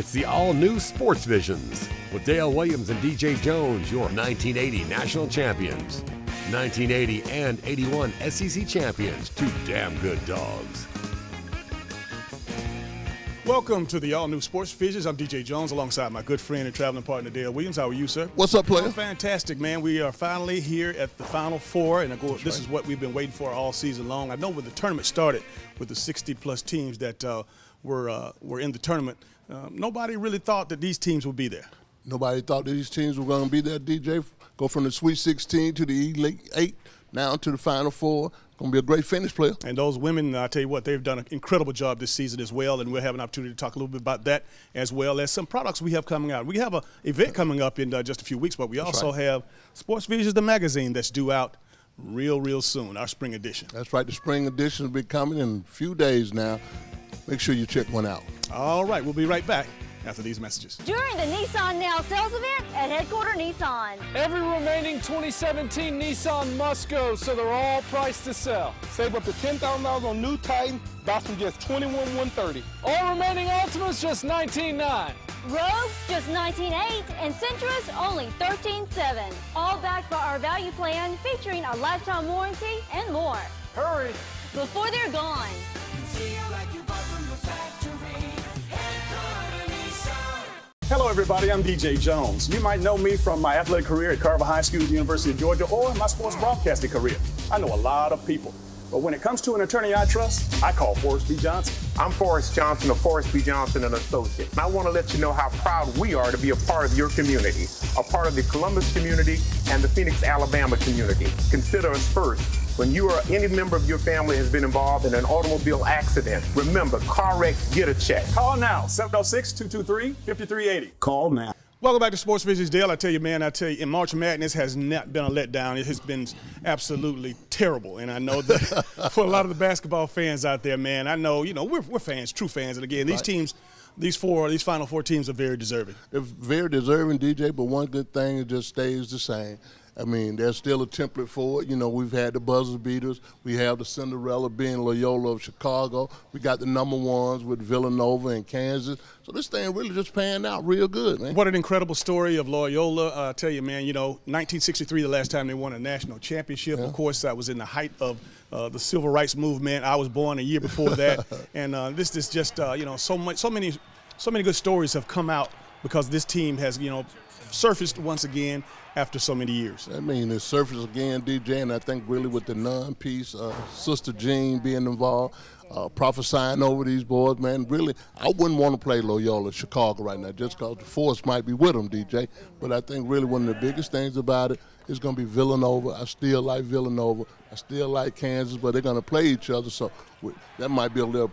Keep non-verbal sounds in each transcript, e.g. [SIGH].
It's the all new Sports Visions with Dale Williams and DJ Jones, your 1980 national champions. 1980 and 81 SEC champions, two damn good dogs. Welcome to the all new Sports Visions. I'm DJ Jones alongside my good friend and traveling partner Dale Williams. How are you, sir? What's up, player? Oh, fantastic, man. We are finally here at the Final Four, and this right. is what we've been waiting for all season long. I know when the tournament started with the 60 plus teams that uh, were uh, were in the tournament, um, nobody really thought that these teams would be there. Nobody thought that these teams were going to be there, DJ. Go from the Sweet 16 to the Elite 8, now to the Final Four. Going to be a great finish player. And those women, I tell you what, they've done an incredible job this season as well, and we'll have an opportunity to talk a little bit about that as well as some products we have coming out. We have an event coming up in uh, just a few weeks, but we also right. have Sports Visions, the magazine that's due out real, real soon, our spring edition. That's right. The spring edition will be coming in a few days now. Make sure you check one out. All right. We'll be right back after these messages. During the Nissan Now sales event at Headquarter Nissan. Every remaining 2017 Nissan must go, so they're all priced to sell. Save up to $10,000 on new Titan, that's from just $21,130. All remaining Altimas just $19,900. Rogue just $19,800 and Sentras only $13,700. All backed by our value plan featuring a lifetime warranty and more. Hurry! Before they're gone. Hello, everybody. I'm DJ Jones. You might know me from my athletic career at Carver High School, the University of Georgia, or my sports broadcasting career. I know a lot of people. But when it comes to an attorney I trust, I call Forrest B. Johnson. I'm Forrest Johnson of Forrest B. Johnson and Associates. And I want to let you know how proud we are to be a part of your community, a part of the Columbus community and the Phoenix, Alabama community. Consider us first when you or any member of your family has been involved in an automobile accident, remember, car wreck, get a check. Call now, 706 223 5380. Call now. Welcome back to Sports Visions, Dale. I tell you, man, I tell you, in March Madness has not been a letdown. It has been absolutely terrible. And I know that [LAUGHS] for a lot of the basketball fans out there, man, I know, you know, we're, we're fans, true fans. And again, these right. teams, these four, these final four teams are very deserving. They're very deserving, DJ, but one good thing, it just stays the same. I mean, there's still a template for it. You know, we've had the buzzer beaters. We have the Cinderella being Loyola of Chicago. We got the number ones with Villanova and Kansas. So this thing really just panned out real good, man. What an incredible story of Loyola. Uh, I tell you, man, you know, 1963, the last time they won a national championship. Yeah. Of course, that was in the height of uh, the civil rights movement. I was born a year before that. [LAUGHS] and uh, this is just, uh, you know, so much, so many, so many good stories have come out because this team has, you know, surfaced once again after so many years. I mean, it surfaced again, DJ, and I think really with the nun piece, uh, Sister Jean being involved, uh, prophesying over these boys, man, really, I wouldn't want to play Loyola Chicago right now just because the force might be with them, DJ. But I think really one of the biggest things about it is going to be Villanova. I still like Villanova. I still like Kansas, but they're going to play each other, so that might be a little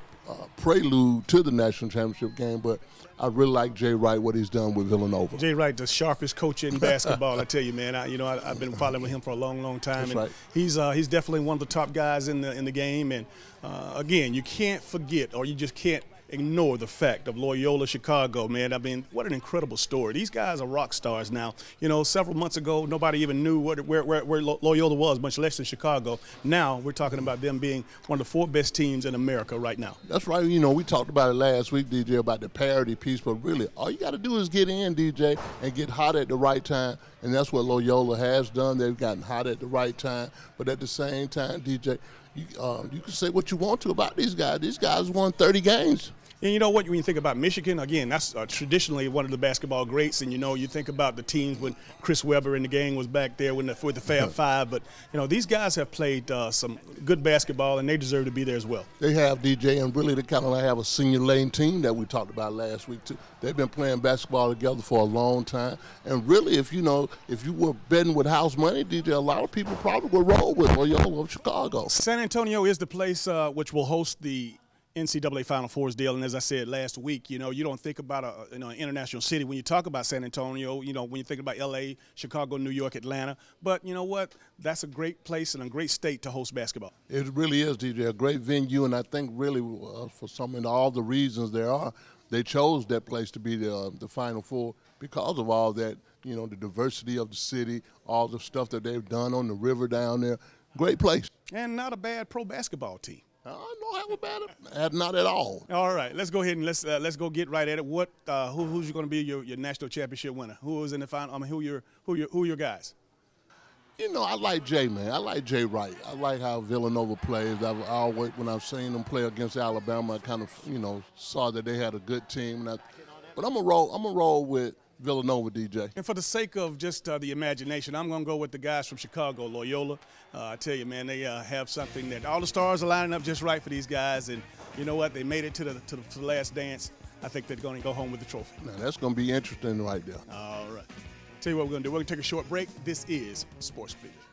prelude to the national championship game, but I really like Jay Wright what he's done with Villanova. Jay Wright, the sharpest coach in basketball. I tell you, man. I, you know, I, have been following him for a long, long time, That's and right. he's uh, he's definitely one of the top guys in the in the game. And uh, again, you can't forget, or you just can't ignore the fact of Loyola Chicago, man. I mean, what an incredible story. These guys are rock stars now. You know, several months ago, nobody even knew what, where, where, where Loyola was, much less in Chicago. Now we're talking about them being one of the four best teams in America right now. That's right. You know, we talked about it last week, DJ, about the parity piece, but really, all you got to do is get in, DJ, and get hot at the right time. And that's what Loyola has done. They've gotten hot at the right time. But at the same time, DJ, you, uh, you can say what you want to about these guys. These guys won 30 games. And you know what? When you think about Michigan, again, that's uh, traditionally one of the basketball greats. And you know, you think about the teams when Chris Webber and the gang was back there with the, with the Fab Five. But you know, these guys have played uh, some good basketball, and they deserve to be there as well. They have DJ, and really they kind of have a senior lane team that we talked about last week too. They've been playing basketball together for a long time, and really, if you know, if you were betting with house money, DJ, a lot of people probably would roll with Loyola of Chicago. San Antonio is the place uh, which will host the NCAA Final Fours deal. And as I said last week, you know, you don't think about a you know, an international city when you talk about San Antonio, you know, when you think about LA, Chicago, New York, Atlanta. But you know what? That's a great place and a great state to host basketball. It really is, DJ, a great venue. And I think really uh, for some of all the reasons there are, they chose that place to be the, uh, the Final Four because of all that, you know, the diversity of the city, all the stuff that they've done on the river down there. Great place. And not a bad pro basketball team. I don't have a bad, not at all. All right, let's go ahead and let's uh, let's go get right at it. What uh, who, who's going to be your, your national championship winner? Who is in the final? I mean, who your who your who your guys? You know, I like Jay, man. I like Jay Wright. I like how Villanova plays. I've always, when I've seen them play against Alabama, I kind of, you know, saw that they had a good team. I, but I'm gonna roll. I'm gonna roll with Villanova, DJ. And for the sake of just uh, the imagination, I'm going to go with the guys from Chicago, Loyola. Uh, I tell you, man, they uh, have something that all the stars are lining up just right for these guys. And you know what? They made it to the, to the, to the last dance. I think they're going to go home with the trophy. Now, that's going to be interesting right there. All right. Tell you what we're going to do. We're going to take a short break. This is Sports Vision.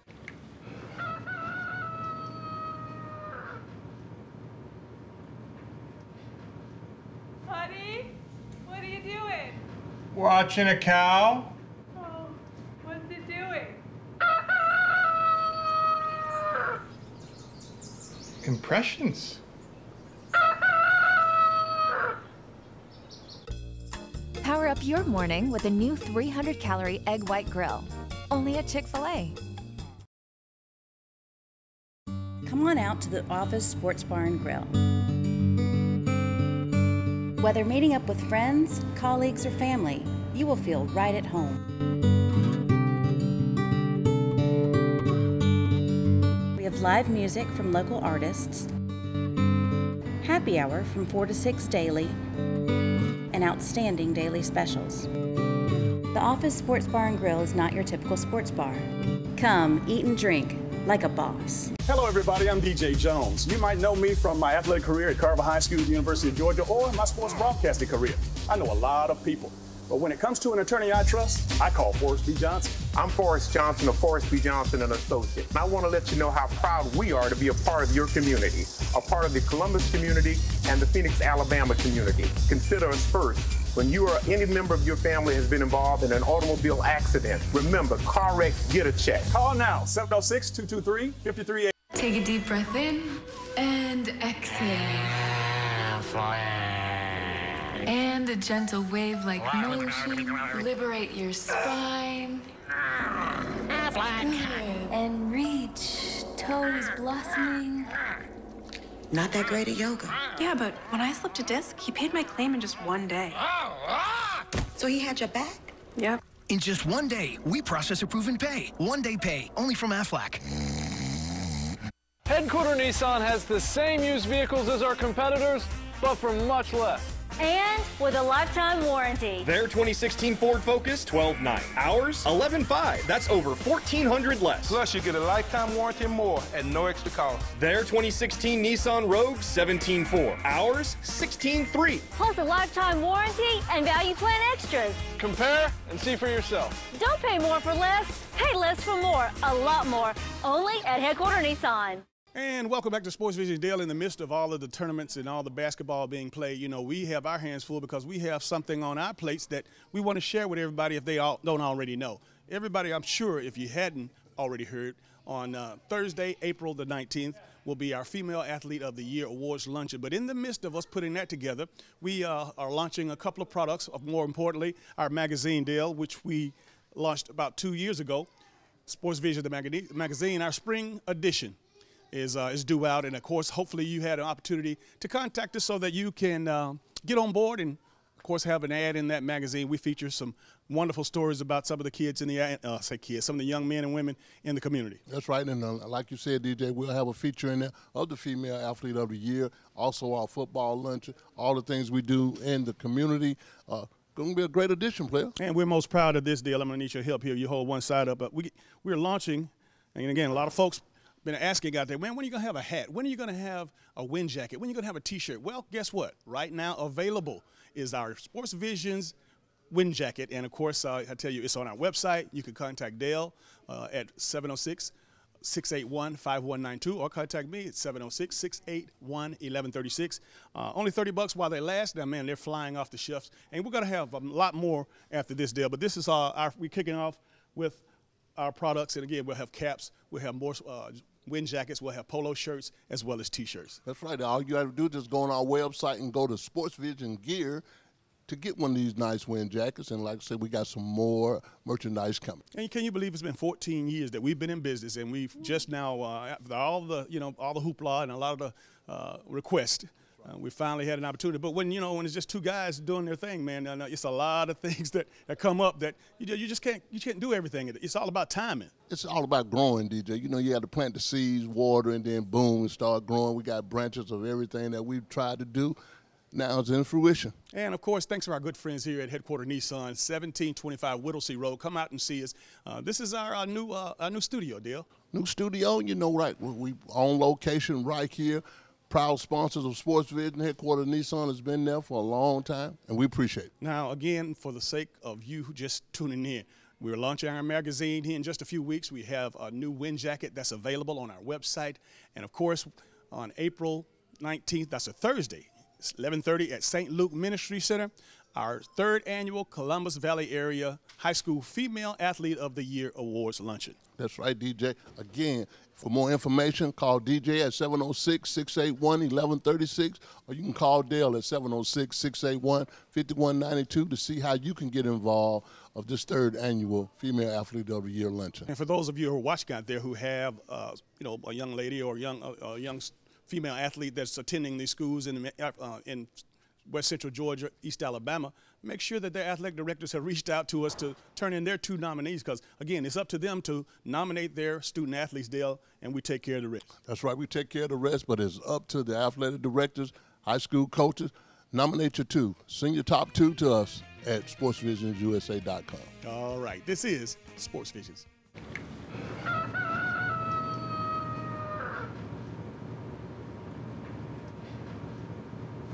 Watching a cow. Oh, what's it doing? Impressions. Power up your morning with a new 300 calorie egg white grill. Only at Chick fil A. Come on out to the Office Sports Bar and Grill. Whether meeting up with friends, colleagues, or family, you will feel right at home. We have live music from local artists, happy hour from 4 to 6 daily, and outstanding daily specials. The Office Sports Bar and Grill is not your typical sports bar. Come, eat and drink, like a boss. Hello, everybody. I'm DJ Jones. You might know me from my athletic career at Carver High School, the University of Georgia, or my sports broadcasting career. I know a lot of people. But when it comes to an attorney I trust, I call Forrest B. Johnson. I'm Forrest Johnson of Forrest B. Johnson and Associates. And I want to let you know how proud we are to be a part of your community, a part of the Columbus community and the Phoenix, Alabama community. Consider us first when you or any member of your family has been involved in an automobile accident, remember, car wreck, get a check. Call now, 706-223-5380. Take a deep breath in and exhale. And a gentle wave-like motion. Liberate your spine. Good. And reach, toes blossoming. Not that great at yoga. Yeah, but when I slipped a disc, he paid my claim in just one day. So he had your back? Yep. In just one day, we process approve and pay. One day pay, only from Aflac. Headquarter Nissan has the same used vehicles as our competitors, but for much less. And with a lifetime warranty. Their 2016 Ford Focus, 12.9. Ours, 11.5. That's over 1,400 less. Plus, you get a lifetime warranty and more at no extra cost. Their 2016 Nissan Rogue, 17.4. Ours, 16.3. Plus a lifetime warranty and value plan extras. Compare and see for yourself. Don't pay more for less. Pay less for more. A lot more. Only at Headquarter Nissan. And welcome back to Sports Vision Dale. In the midst of all of the tournaments and all the basketball being played, you know, we have our hands full because we have something on our plates that we want to share with everybody if they all don't already know. Everybody, I'm sure, if you hadn't already heard, on uh, Thursday, April the 19th, will be our Female Athlete of the Year Awards luncheon. But in the midst of us putting that together, we uh, are launching a couple of products. Of more importantly, our magazine, Dale, which we launched about two years ago. Sports Vision, the magazine, our spring edition is, uh, is due out. And of course, hopefully you had an opportunity to contact us so that you can uh, get on board and of course have an ad in that magazine. We feature some wonderful stories about some of the kids in the, uh, say kids, some of the young men and women in the community. That's right. And uh, like you said, DJ, we'll have a feature in there of the Female Athlete of the Year, also our football lunch, all the things we do in the community. Uh, going to be a great addition, player. And we're most proud of this deal. I'm going to need your help here. You hold one side up. But we, we're launching, and again, a lot of folks been asking out there, man, when are you going to have a hat? When are you going to have a wind jacket? When are you going to have a T-shirt? Well, guess what? Right now, available is our Sports Visions wind jacket. And of course, uh, I tell you, it's on our website. You can contact Dale uh, at 706 681 5192 or contact me at 706 681 1136. Uh, only 30 bucks while they last. Now, man, they're flying off the shelves. And we're going to have a lot more after this deal. But this is our, our we're kicking off with our products. And again, we'll have caps, we'll have more uh, wind jackets, we'll have polo shirts as well as t-shirts. That's right. All you have to do is just go on our website and go to Sports Vision Gear to get one of these nice wind jackets. And like I said, we got some more merchandise coming. And can you believe it's been 14 years that we've been in business, and we've just now, uh, after all the you know all the hoopla and a lot of the uh, requests. Uh, we finally had an opportunity, but when you know when it's just two guys doing their thing, man, uh, it's a lot of [LAUGHS] things that, that come up that you, you just can't you can't do everything. It's all about timing. It's all about growing, DJ. You know, you have to plant the seeds, water, and then boom, it start growing. We got branches of everything that we've tried to do now it's in fruition. And of course, thanks to our good friends here at Headquarter Nissan, 1725 Whittlesey Road. Come out and see us. Uh, this is our, our new uh, our new studio, deal. New studio, you know, right? We, we on location right here. Proud sponsors of Sports Vision. Headquarter Nissan has been there for a long time, and we appreciate it. Now, again, for the sake of you who just tuning in, we're launching our magazine here in just a few weeks. We have a new wind jacket that's available on our website. And of course, on April 19th, that's a Thursday, 11:30 at St. Luke Ministry Center, our third annual Columbus Valley Area High School Female Athlete of the Year Awards luncheon. That's right, DJ. Again, for more information, call DJ at 706-681-1136, or you can call Dale at 706-681-5192 to see how you can get involved of this third annual Female Athlete of the Year luncheon. And for those of you who are watching out there who have, uh, you know, a young lady or a young, uh, a young female athlete that's attending these schools in, uh, in West Central Georgia, East Alabama, make sure that their athletic directors have reached out to us to turn in their two nominees because, again, it's up to them to nominate their student athletes, Dale, and we take care of the rest. That's right. We take care of the rest, but it's up to the athletic directors, high school coaches. Nominate your two. Send your top two to us at sportsvisionsusa.com. All right. This is Sports Visions.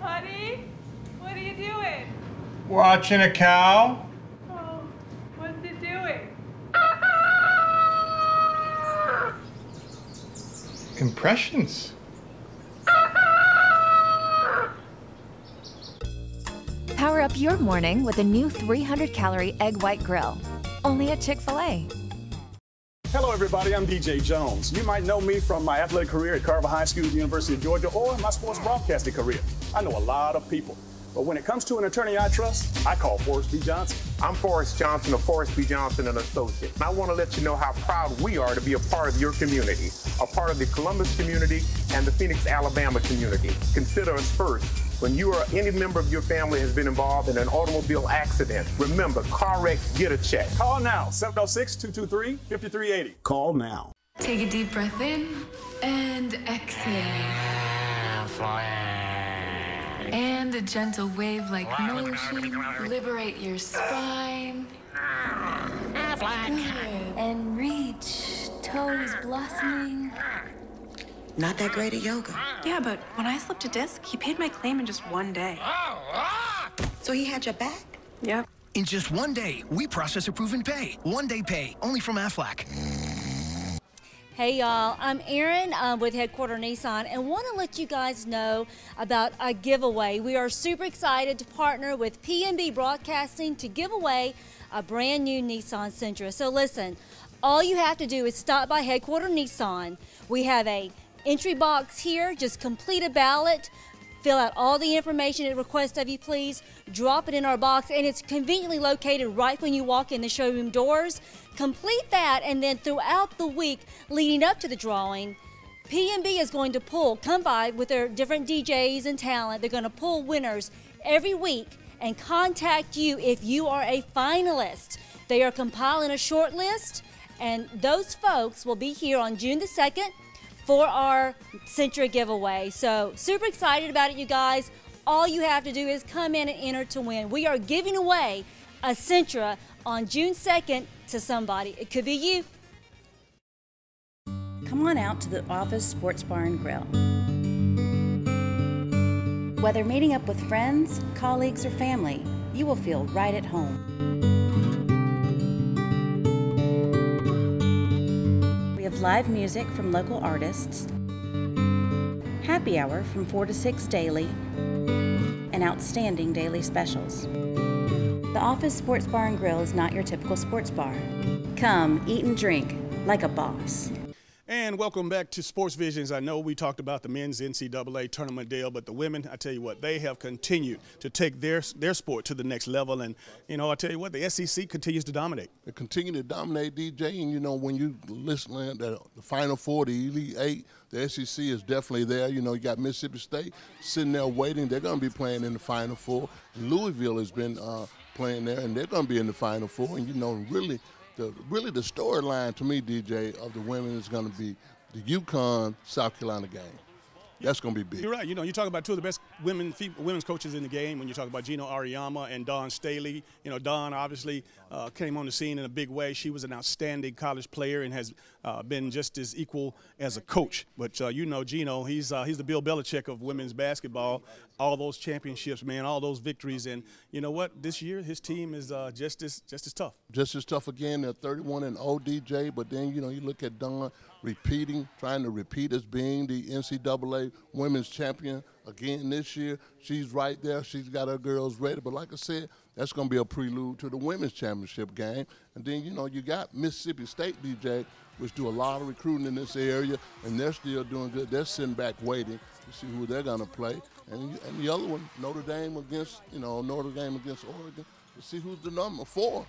Honey, what are you doing? Watching a cow. Oh, what's it doing? Impressions. Power up your morning with a new 300 calorie egg white grill. Only at Chick fil A. Hello, everybody. I'm DJ Jones. You might know me from my athletic career at Carver High School, the University of Georgia, or my sports broadcasting career. I know a lot of people. But when it comes to an attorney I trust, I call Forrest B. Johnson. I'm Forrest Johnson of Forrest B. Johnson and Associates. And I want to let you know how proud we are to be a part of your community, a part of the Columbus community and the Phoenix, Alabama community. Consider us first. When you or any member of your family has been involved in an automobile accident, remember, car wreck, get a check. Call now, 706-223-5380. Call now. Take a deep breath in and exhale. And a gentle wave like motion. Liberate your spine. Good. And reach. Toes blossoming. Not that great at yoga. Yeah, but when I slipped a disc, he paid my claim in just one day. So he had your back? Yep. In just one day, we process approve and pay. One day pay, only from Aflac. Hey y'all, I'm Erin um, with Headquarter Nissan and want to let you guys know about a giveaway. We are super excited to partner with PNB Broadcasting to give away a brand new Nissan Sentra. So listen, all you have to do is stop by Headquarter Nissan. We have a entry box here, just complete a ballot, fill out all the information it requests of you, please. Drop it in our box, and it's conveniently located right when you walk in the showroom doors. Complete that, and then throughout the week leading up to the drawing, PNB is going to pull, come by with their different DJs and talent. They're going to pull winners every week and contact you if you are a finalist. They are compiling a short list, and those folks will be here on June the 2nd for our Sentra giveaway. So, super excited about it, you guys. All you have to do is come in and enter to win. We are giving away a Sentra on June 2nd to somebody. It could be you. Come on out to the Office Sports Bar and Grill. Whether meeting up with friends, colleagues, or family, you will feel right at home. Live music from local artists, happy hour from 4 to 6 daily, and outstanding daily specials. The Office Sports Bar and Grill is not your typical sports bar. Come, eat and drink like a boss. And welcome back to Sports Visions. I know we talked about the men's NCAA tournament deal, but the women, I tell you what, they have continued to take their their sport to the next level. And you know, I tell you what, the SEC continues to dominate. They continue to dominate, DJ. And you know, when you listen to the, the Final Four, the Elite Eight, the SEC is definitely there. You know, you got Mississippi State sitting there waiting. They're going to be playing in the Final Four. Louisville has been uh, playing there, and they're going to be in the Final Four. And you know, really the really the storyline to me, DJ, of the women is going to be the UConn South Carolina game. That's going to be big. You're right. You know, you talk about two of the best women women's coaches in the game when you talk about Geno Auriemma and Dawn Staley. You know, Dawn obviously uh, came on the scene in a big way. She was an outstanding college player and has uh, been just as equal as a coach. But uh, you know, Geno, he's uh, he's the Bill Belichick of women's basketball. All those championships, man, all those victories, and you know what? This year, his team is uh, just as just as tough. Just as tough again. They're 31 and ODJ, but then you know you look at Dawn repeating, trying to repeat as being the NCAA women's champion again this year. She's right there. She's got her girls ready. But like I said, that's going to be a prelude to the women's championship game. And then, you know, you got Mississippi State, DJ, which do a lot of recruiting in this area, and they're still doing good. They're sitting back waiting to see who they're going to play. And, and the other one, Notre Dame against, you know, Notre Dame against Oregon, to see who's the number four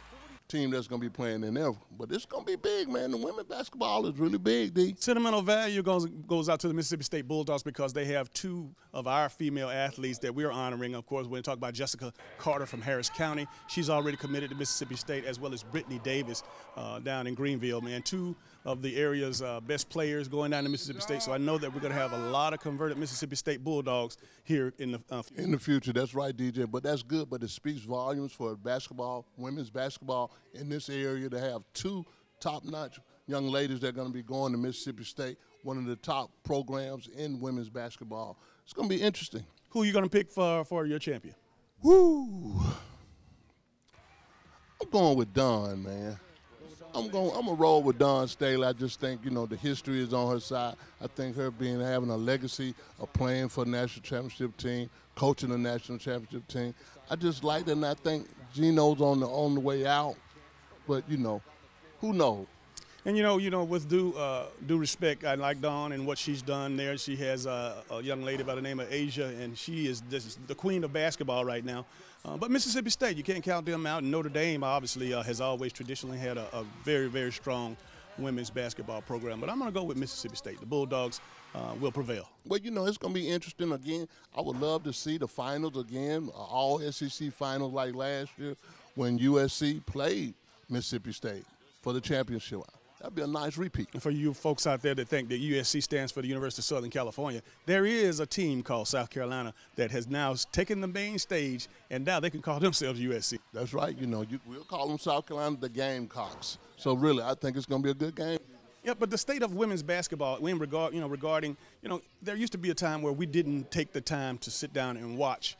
team that's going to be playing in there. But it's going to be big, man. The women basketball is really big, D. Sentimental value goes goes out to the Mississippi State Bulldogs because they have two of our female athletes that we're honoring. Of course, we're going to talk about Jessica Carter from Harris County. She's already committed to Mississippi State, as well as Brittany Davis uh, down in Greenville, man. Two of the area's uh, best players going down to Mississippi State. So I know that we're going to have a lot of converted Mississippi State Bulldogs here in the uh, in the future. That's right, DJ. But that's good. But it speaks volumes for basketball, women's basketball in this area to have two top-notch young ladies that are going to be going to Mississippi State, one of the top programs in women's basketball. It's going to be interesting. Who are you going to pick for for your champion? Woo! I'm going with Dawn, man. I'm going. I'm gonna roll with Dawn Staley. I just think you know the history is on her side. I think her being having a legacy of playing for the national championship team, coaching the national championship team. I just like it, and I think Geno's on the on the way out. But you know, who knows? And you know, you know, with due uh, due respect, I like Dawn and what she's done there. She has a young lady by the name of A'ja, and she is the queen of basketball right now. Uh, but Mississippi State, you can't count them out. And Notre Dame, obviously, uh, has always traditionally had a, a, very, very strong women's basketball program. But I'm going to go with Mississippi State. The Bulldogs uh, will prevail. Well, you know, it's going to be interesting again. I would love to see the finals again, all SEC finals like last year when USC played Mississippi State for the championship. That'd be a nice repeat. And for you folks out there that think that USC stands for the University of Southern California, there is a team called South Carolina that has now taken the main stage, and now they can call themselves USC. That's right. You know, you, we'll call them South Carolina the Gamecocks. So really, I think it's going to be a good game. Yeah, but the state of women's basketball, in regard, you know, regarding, you know, there used to be a time where we didn't take the time to sit down and watch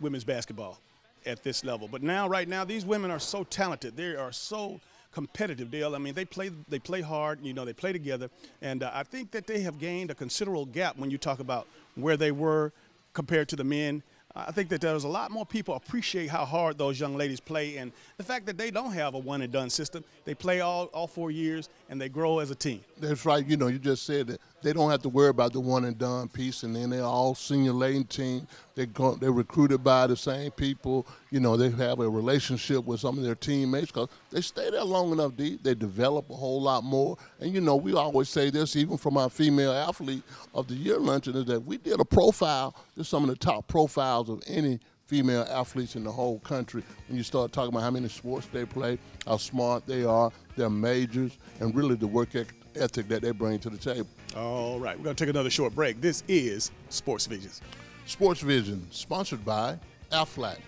women's basketball at this level. But now, right now, these women are so talented. They are so competitive deal. I mean, they play they play hard. You know, they play together, and uh, I think that they have gained a considerable gap when you talk about where they were compared to the men. I think that there's a lot more people appreciate how hard those young ladies play, and the fact that they don't have a one and done system. They play all all four years, and they grow as a team. That's right. You know, you just said that they don't have to worry about the one and done piece, and then they're all senior laden team. They go, they're recruited by the same people. You know, they have a relationship with some of their teammates because they stay there long enough. Deep, they develop a whole lot more. And you know, we always say this, even from our female athlete of the year luncheon, is that we did a profile. Just some of the top profiles of any female athletes in the whole country. When you start talking about how many sports they play, how smart they are, their majors, and really the work ethic that they bring to the table. All right, we're going to take another short break. This is Sports Visions. Sports Vision, sponsored by Aflac,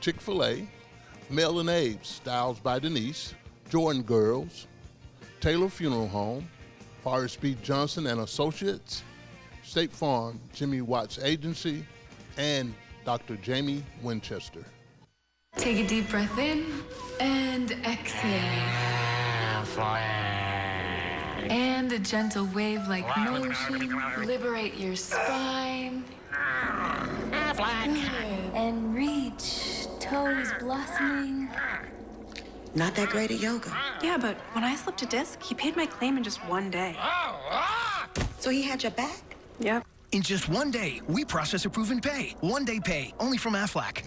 Chick fil A, Mel and Abe's, Styles by Denise, Jordan Girls, Taylor Funeral Home, Forrest B. Johnson and Associates, State Farm, Jimmy Watts Agency, and Dr. Jamie Winchester. Take a deep breath in and exhale. And a gentle wave like motion. Liberate your spine. Good. And reach. Toes blossoming. Not that great at yoga. Yeah, but when I slipped a disc, he paid my claim in just one day. Oh, ah! So he had your back? Yep. In just one day, we process approve and pay. One day pay, only from Aflac.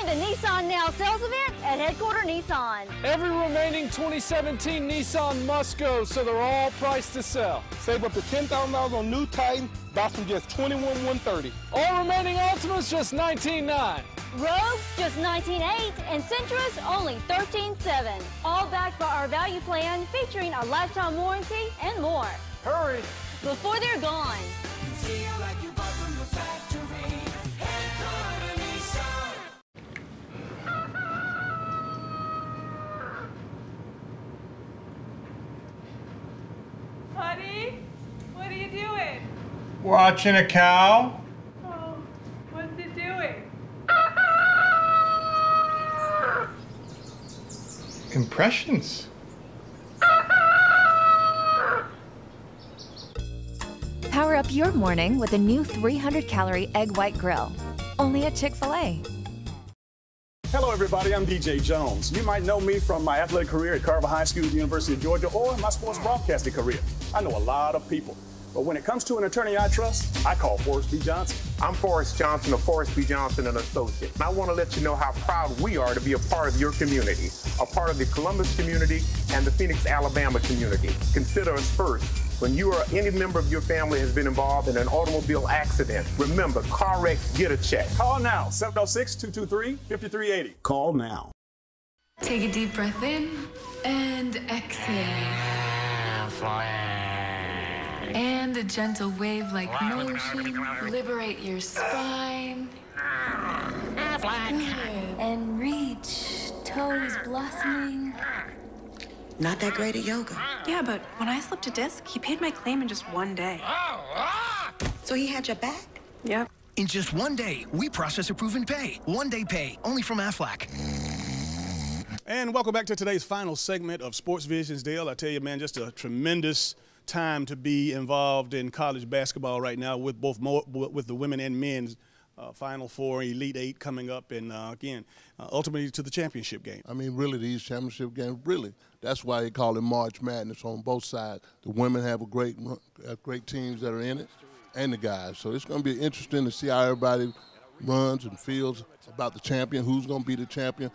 During the Nissan Now sales event at Headquarter Nissan. Every remaining 2017 Nissan must go, so they're all priced to sell. Save up to $10,000 on new Titan, that's from just $21,130. All remaining Altimas just $19,900. Rogues just $19,800 and Sentras only $13,700. All backed by our value plan featuring a lifetime warranty and more. Hurry! Before they're gone. Watching a cow. Oh, what's it doing? Impressions. Power up your morning with a new 300 calorie egg white grill. Only at Chick fil A. Hello, everybody. I'm DJ Jones. You might know me from my athletic career at Carver High School, the University of Georgia, or my sports broadcasting career. I know a lot of people. But when it comes to an attorney I trust, I call Forrest B. Johnson. I'm Forrest Johnson of Forrest B. Johnson and Associates. And I want to let you know how proud we are to be a part of your community, a part of the Columbus community and the Phoenix, Alabama community. Consider us first. When you or any member of your family has been involved in an automobile accident, remember, car wreck, get a check. Call now, 706 223 5380. Call now. Take a deep breath in and exhale. And a gentle wave like motion. Liberate your spine. Good. And reach. Toes blossoming. Not that great at yoga. Yeah, but when I slipped a disc, he paid my claim in just one day. Oh, ah! So he had your back? Yep. In just one day, we process approve and pay. One day pay, only from Aflac. And welcome back to today's final segment of Sports Visions, Dale. I tell you, man, just a tremendous time to be involved in college basketball right now with both with the women and men's uh, Final Four, Elite Eight coming up, and uh, again, uh, ultimately to the championship game. I mean, really, these championship games, really, that's why they call it March Madness on both sides. The women have a great, uh, great teams that are in it, and the guys. So it's going to be interesting to see how everybody runs and feels about the champion, who's going to be the champion.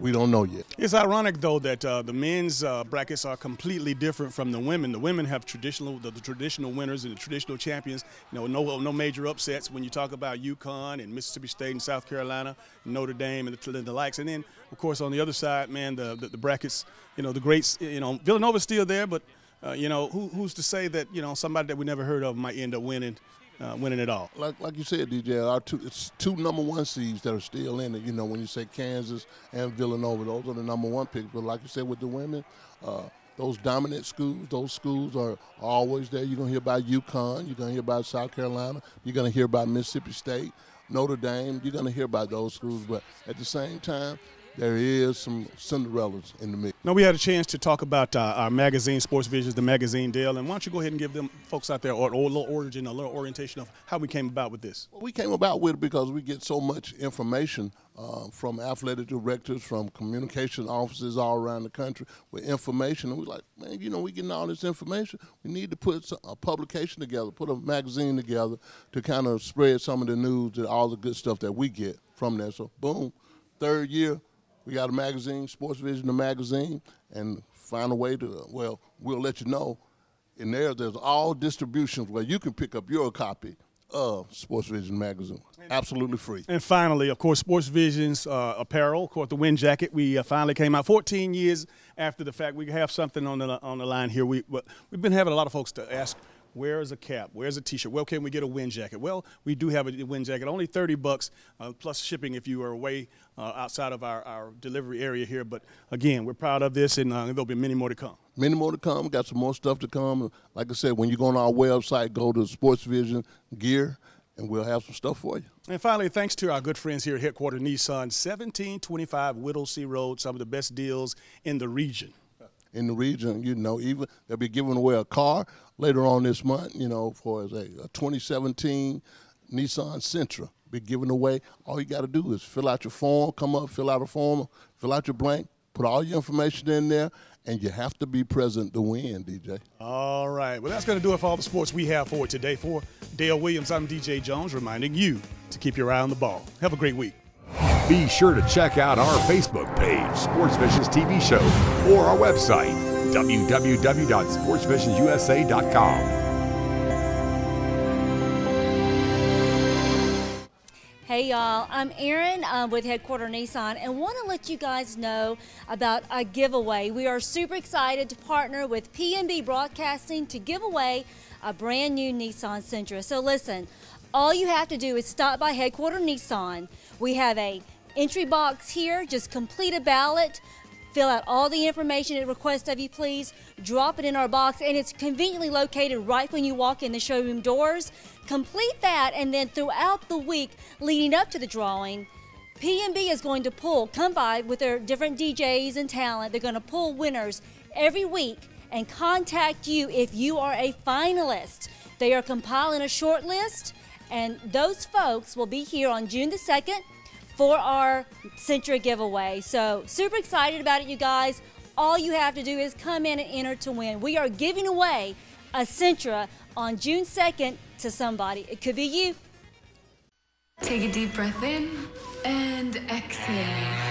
We don't know yet. It's ironic though that uh, the men's uh, brackets are completely different from the women. The women have traditional the, the, traditional winners and the traditional champions. You know, no no major upsets when you talk about UConn and Mississippi State and South Carolina, Notre Dame and the, the likes. And then of course on the other side, man, the, the, the brackets. You know, the greats. You know, Villanova's still there, but uh, you know, who, who's to say that you know somebody that we never heard of might end up winning? Uh, winning it all. Like like you said, DJ, our two it's two number one seeds that are still in it. You know, when you say Kansas and Villanova, those are the number one picks. But like you said, with the women. Uh, those dominant schools, those schools are always there. You're going to hear about UConn. You're going to hear about South Carolina. You're going to hear about Mississippi State, Notre Dame. You're going to hear about those schools. But at the same time, there is some Cinderellas in the mix. Now, we had a chance to talk about uh, our magazine, Sports Visions, the magazine, Dale. And why don't you go ahead and give them folks out there a, a little origin, a little orientation of how we came about with this? Well, we came about with it because we get so much information uh, from athletic directors, from communication offices all around the country with information. And we're like, man, you know, we're getting all this information. We need to put a publication together, put a magazine together to kind of spread some of the news and all the good stuff that we get from there. So, boom, third year, we got a magazine, Sports Vision, the magazine, and find a way to, well, we'll let you know. In there, there's all distributions where you can pick up your copy of Sports Vision magazine, absolutely free. And finally, of course, Sports Vision's uh, apparel, of course, the wind jacket. We uh, finally came out 14 years after the fact. We have something on the on the line here. We we've been having a lot of folks to ask Where's a cap? Where's a T-shirt? Well, can we get a wind jacket? Well, we do have a wind jacket, only 30 bucks uh, plus shipping if you are away uh, outside of our, our delivery area here. But again, we're proud of this, and uh, there'll be many more to come. Many more to come. Got some more stuff to come. Like I said, when you go on our website, go to Sports Vision Gear, and we'll have some stuff for you. And finally, thanks to our good friends here at Headquarter Nissan, 1725 Whittlesey Road, some of the best deals in the region in the region. You know, even they'll be giving away a car later on this month. You know, for a, a 2017 Nissan Sentra. be giving away. All you got to do is fill out your form, come up, fill out a form, fill out your blank, put all your information in there, and you have to be present to win, DJ. All right. Well, that's going to do it for all the sports we have for today. For Dale Williams, I'm DJ Jones, reminding you to keep your eye on the ball. Have a great week. Be sure to check out our Facebook page, Sports Visions TV Show, or our website, www.sportsvisionsusa.com. Hey y'all, I'm Erin uh, with Headquarter Nissan and want to let you guys know about a giveaway. We are super excited to partner with PNB Broadcasting to give away a brand new Nissan Sentra. So listen, all you have to do is stop by Headquarter Nissan. We have a entry box here, just complete a ballot, fill out all the information it requests of you, please. Drop it in our box, and it's conveniently located right when you walk in the showroom doors. Complete that, and then throughout the week leading up to the drawing, PNB is going to pull, come by with their different DJs and talent. They're going to pull winners every week and contact you if you are a finalist. They are compiling a short list, and those folks will be here on June the 2nd for our Sentra giveaway. So super excited about it, you guys. All you have to do is come in and enter to win. We are giving away a Sentra on June 2nd to somebody. It could be you. Take a deep breath in and exhale.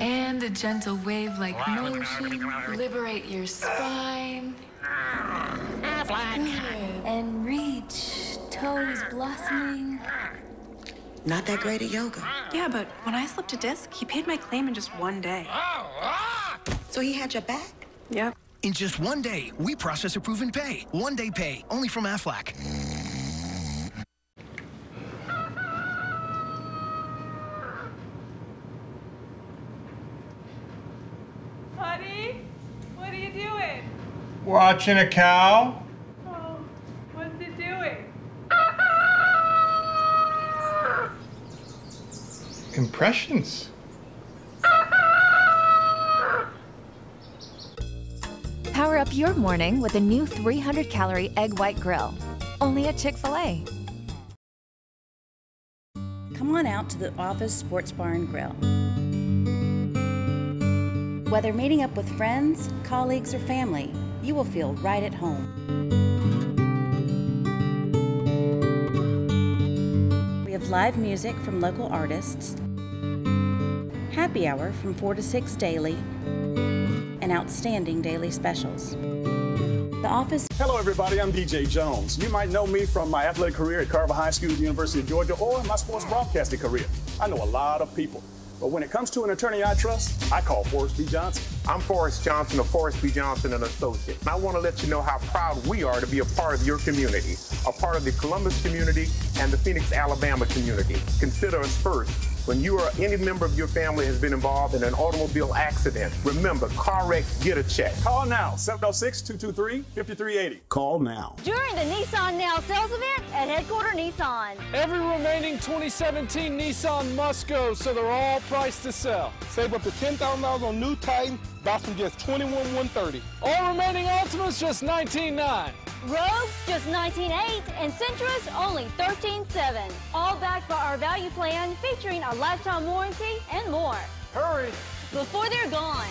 And a gentle wave like motion. Liberate your spine. Good. And reach. Toes blossoming. Not that great at yoga. Yeah, but when I slipped a disc, he paid my claim in just one day. So he had your back? Yep. In just one day, we process approve and pay. One day pay, only from Aflac. Honey, what are you doing? Watching a cow. Oh, what's it doing? Impressions. Power up your morning with a new 300 calorie egg white grill. Only at Chick fil A. Come on out to the Office Sports Bar and Grill. Whether meeting up with friends, colleagues, or family, you will feel right at home. We have live music from local artists, happy hour from 4 to 6 daily, and outstanding daily specials. The office Hello, everybody. I'm DJ Jones. You might know me from my athletic career at Carver High School, the University of Georgia, or my sports broadcasting career. I know a lot of people. But when it comes to an attorney I trust, I call Forrest B. Johnson. I'm Forrest Johnson of Forrest B. Johnson and Associates. And I want to let you know how proud we are to be a part of your community, a part of the Columbus community and the Phoenix, Alabama community. Consider us first. When you or any member of your family has been involved in an automobile accident, remember, car wreck, get a check. Call now, 706-223-5380. Call now. During the Nissan Now sales event at Headquarter Nissan. Every remaining 2017 Nissan must go, so they're all priced to sell. Save up to $10,000 on new Titan, that's from just $21,130. All remaining Altimas just 19.9. Rogues just 19.8 and Sentras only 13.7. All backed by our value plan featuring a lifetime warranty and more. Hurry! Before they're gone.